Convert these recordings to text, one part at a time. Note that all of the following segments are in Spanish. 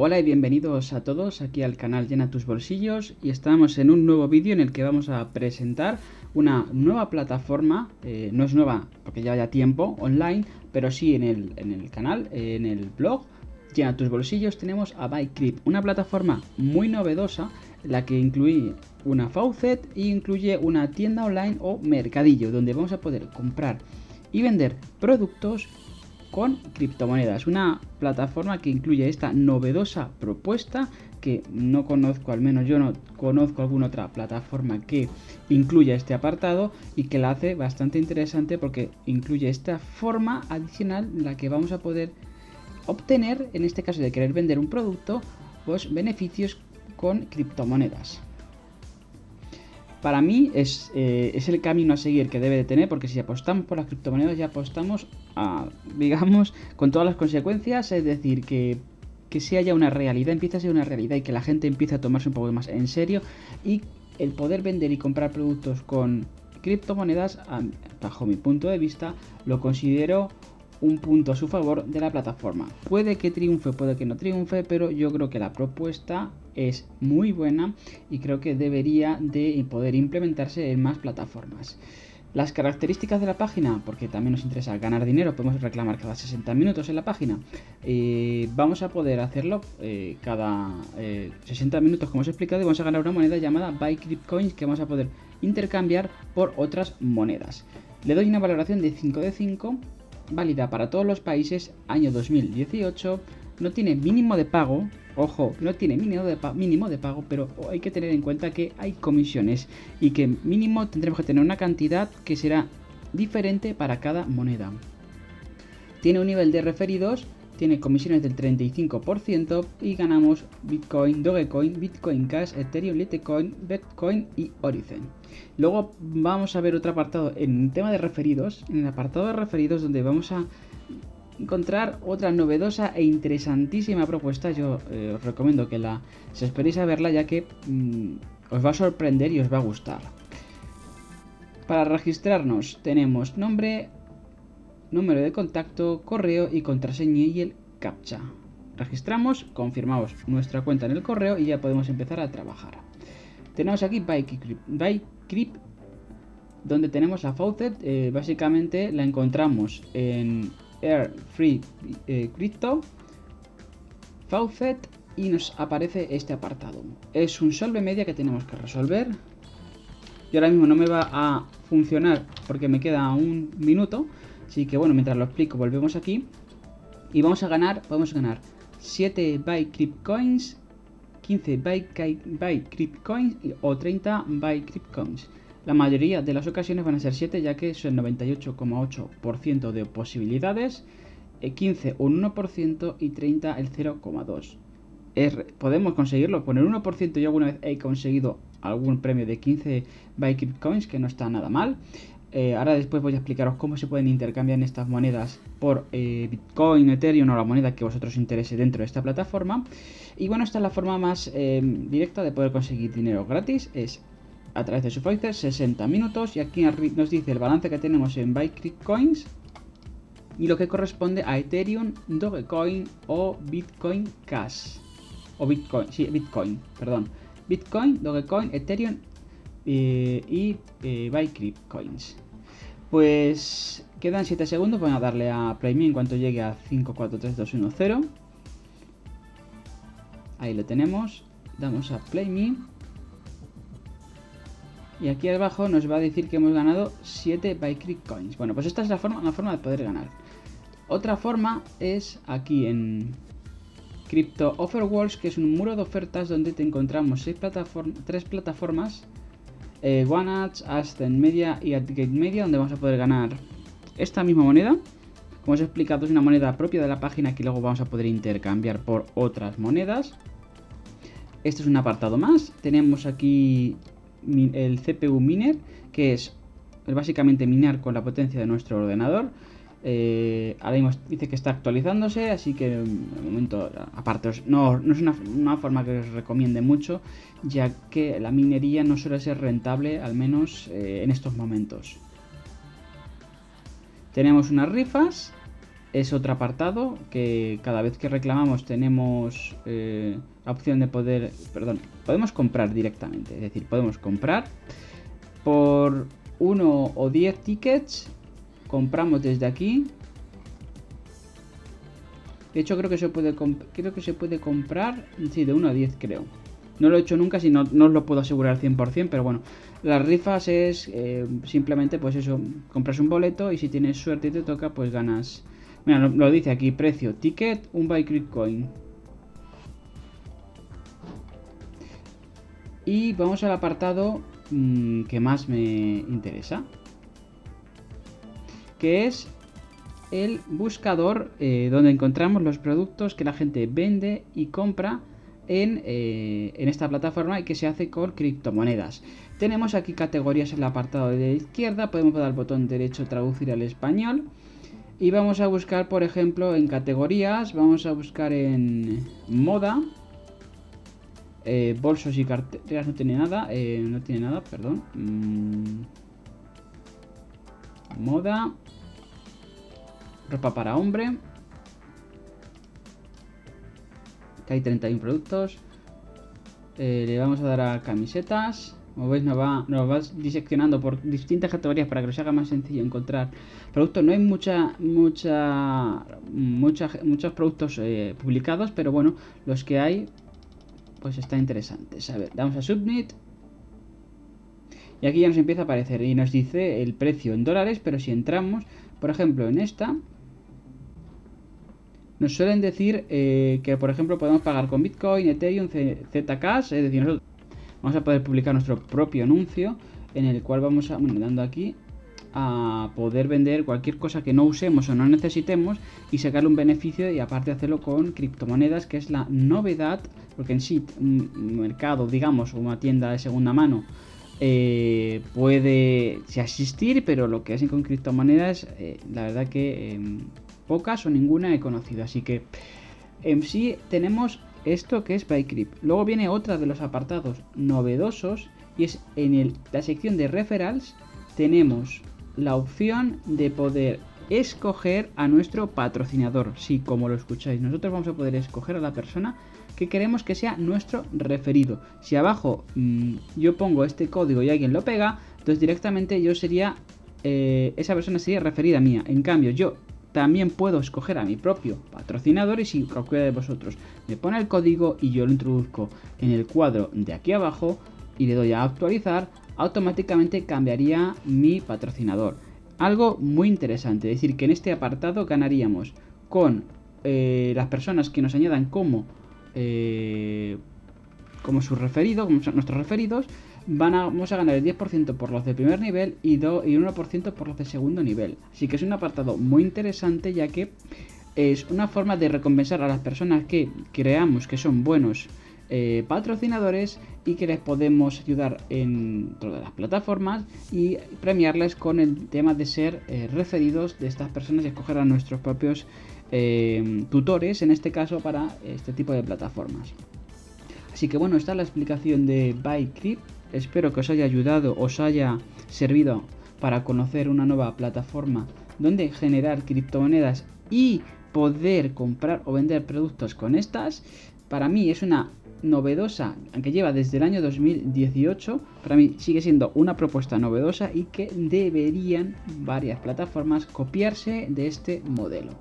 Hola y bienvenidos a todos aquí al canal Llena tus bolsillos y estamos en un nuevo vídeo en el que vamos a presentar una nueva plataforma, eh, no es nueva porque ya tiempo online, pero sí en el, en el canal, en el blog Llena tus bolsillos tenemos a BuyCrypt, una plataforma muy novedosa la que incluye una faucet e incluye una tienda online o mercadillo donde vamos a poder comprar y vender productos con criptomonedas. Una plataforma que incluye esta novedosa propuesta que no conozco, al menos yo no conozco alguna otra plataforma que incluya este apartado y que la hace bastante interesante porque incluye esta forma adicional en la que vamos a poder obtener, en este caso de querer vender un producto, pues beneficios con criptomonedas para mí es, eh, es, el camino a seguir que debe de tener, porque si apostamos por las criptomonedas ya apostamos a, digamos, con todas las consecuencias, es decir, que, que si haya una realidad, empieza a ser una realidad y que la gente empiece a tomarse un poco más en serio y el poder vender y comprar productos con criptomonedas, bajo mi punto de vista, lo considero un punto a su favor de la plataforma. Puede que triunfe, puede que no triunfe, pero yo creo que la propuesta es muy buena y creo que debería de poder implementarse en más plataformas. Las características de la página, porque también nos interesa ganar dinero, podemos reclamar cada 60 minutos en la página. Eh, vamos a poder hacerlo eh, cada 60 eh, minutos, como os he explicado, y vamos a ganar una moneda llamada Buy que vamos a poder intercambiar por otras monedas. Le doy una valoración de 5 de 5 válida para todos los países año 2018, no tiene mínimo de pago, ojo, no tiene mínimo de, mínimo de pago, pero hay que tener en cuenta que hay comisiones y que mínimo tendremos que tener una cantidad que será diferente para cada moneda. Tiene un nivel de referidos tiene comisiones del 35% y ganamos Bitcoin, Dogecoin, Bitcoin Cash, Ethereum, Litecoin, Bitcoin y Oricen. Luego vamos a ver otro apartado en tema de referidos, en el apartado de referidos donde vamos a encontrar otra novedosa e interesantísima propuesta. Yo eh, os recomiendo que la esperéis a verla ya que mm, os va a sorprender y os va a gustar. Para registrarnos tenemos nombre, número de contacto, correo y contraseña y el captcha. Registramos, confirmamos nuestra cuenta en el correo y ya podemos empezar a trabajar. Tenemos aquí ByCrypt, donde tenemos la faucet. Eh, básicamente la encontramos en Air Free eh, Crypto, faucet y nos aparece este apartado. Es un solve media que tenemos que resolver. Y ahora mismo no me va a funcionar porque me queda un minuto. Así que bueno, mientras lo explico, volvemos aquí. Y vamos a ganar, podemos ganar 7 by Crypt Coins, 15 by, by Crypt Coins o 30 by Crypt Coins. La mayoría de las ocasiones van a ser 7 ya que el 98,8% de posibilidades, 15 un 1% y 30 el 0,2%. Podemos conseguirlo, poner 1% yo alguna vez he conseguido algún premio de 15 by Crypt Coins que no está nada mal. Eh, ahora después voy a explicaros cómo se pueden intercambiar estas monedas por eh, Bitcoin, Ethereum o la moneda que vosotros interese dentro de esta plataforma. Y bueno, esta es la forma más eh, directa de poder conseguir dinero gratis. Es a través de su Fighter 60 minutos. Y aquí nos dice el balance que tenemos en Coins y lo que corresponde a Ethereum, Dogecoin o Bitcoin Cash. O Bitcoin, sí, Bitcoin, perdón. Bitcoin, Dogecoin, Ethereum y eh, Coins. Pues quedan 7 segundos, voy a darle a Play Me en cuanto llegue a 5, 4, 3, 2, 1, 0. Ahí lo tenemos. Damos a Play Me. Y aquí abajo nos va a decir que hemos ganado 7 by Coins. Bueno, pues esta es la forma, una forma de poder ganar. Otra forma es aquí en Crypto Offer Walls, que es un muro de ofertas donde te encontramos seis tres plataformas eh, OneAds, Ascend Media y AdGate Media, donde vamos a poder ganar esta misma moneda. Como os he explicado, es una moneda propia de la página que luego vamos a poder intercambiar por otras monedas. Este es un apartado más. Tenemos aquí el CPU Miner, que es básicamente minar con la potencia de nuestro ordenador. Eh, ahora mismo dice que está actualizándose, así que de momento, aparte, no, no es una, forma que os recomiende mucho, ya que la minería no suele ser rentable, al menos eh, en estos momentos. Tenemos unas rifas es otro apartado que cada vez que reclamamos tenemos eh, opción de poder, perdón, podemos comprar directamente, es decir, podemos comprar por uno o 10 tickets, compramos desde aquí. De hecho creo que se puede creo que se puede comprar, sí, de 1 a 10 creo. No lo he hecho nunca, si no, no os lo puedo asegurar al 100%, pero bueno, las rifas es eh, simplemente pues eso, compras un boleto y si tienes suerte y te toca, pues ganas Mira, lo, dice aquí, precio, ticket, un buy coin. Y vamos al apartado mm, que más me interesa. Que es el buscador eh, donde encontramos los productos que la gente vende y compra en, eh, en, esta plataforma y que se hace con criptomonedas. Tenemos aquí categorías en el apartado de la izquierda, podemos dar al botón derecho traducir al español y vamos a buscar, por ejemplo, en categorías, vamos a buscar en moda. Eh, bolsos y carteras no tiene nada, eh, no tiene nada, perdón. Mm. Moda. Ropa para hombre. Que hay 31 productos. Eh, le vamos a dar a camisetas. Como veis nos va, nos va diseccionando por distintas categorías para que nos haga más sencillo encontrar productos. No hay mucha, mucha, muchos productos publicados, pero bueno, los que hay, pues está interesante. A ver, damos a Submit. Y aquí ya nos empieza a aparecer y nos dice el precio en dólares, pero si entramos, por ejemplo, en esta, nos suelen decir eh, que, por ejemplo, podemos pagar con Bitcoin, Ethereum, Zcash, es decir, nosotros vamos a poder publicar nuestro propio anuncio en el cual vamos a, bueno, dando aquí a poder vender cualquier cosa que no usemos o no necesitemos y sacarle un beneficio y aparte hacerlo con criptomonedas que es la novedad porque en sí un mercado digamos una tienda de segunda mano eh, puede asistir pero lo que hacen con criptomonedas eh, la verdad que em, pocas o ninguna he conocido así que en sí tenemos esto que es ByCrypt. Luego viene otra de los apartados novedosos y es en la sección de referrals tenemos la opción de poder escoger a nuestro patrocinador. Sí, como lo escucháis, nosotros vamos a poder escoger a la persona que queremos que sea nuestro referido. Si abajo mm, yo pongo este código y alguien lo pega, entonces directamente yo sería, eh, esa persona sería referida mía. En cambio, yo también puedo escoger a mi propio patrocinador y si cualquiera de vosotros me pone el código y yo lo introduzco en el cuadro de aquí abajo y le doy a actualizar, automáticamente cambiaría mi patrocinador. Algo muy interesante, es decir, que en este apartado ganaríamos con eh, las personas que nos añadan como, eh, como su referido, como nuestros referidos, vamos a ganar el 10% por los de primer nivel y, y 1% por los de segundo nivel. Así que es un apartado muy interesante ya que es una forma de recompensar a las personas que creamos que son buenos eh, patrocinadores y que les podemos ayudar en todas las plataformas y premiarles con el tema de ser eh, referidos de estas personas y escoger a nuestros propios eh, tutores, en este caso para este tipo de plataformas. Así que bueno, esta es la explicación de BuyCrypt Espero que os haya ayudado, os haya servido para conocer una nueva plataforma donde generar criptomonedas y poder comprar o vender productos con estas. Para mí es una novedosa, aunque lleva desde el año 2018, para mí sigue siendo una propuesta novedosa y que deberían varias plataformas copiarse de este modelo.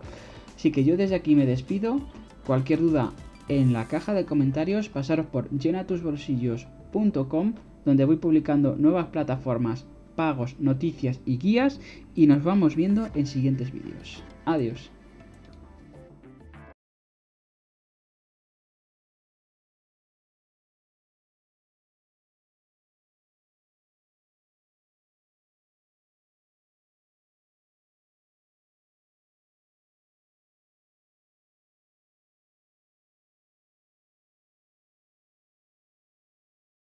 Así que yo desde aquí me despido. Cualquier duda en la caja de comentarios, pasaros por llenatusbolsillos.com donde voy publicando nuevas plataformas, pagos, noticias y guías y nos vamos viendo en siguientes vídeos. Adiós.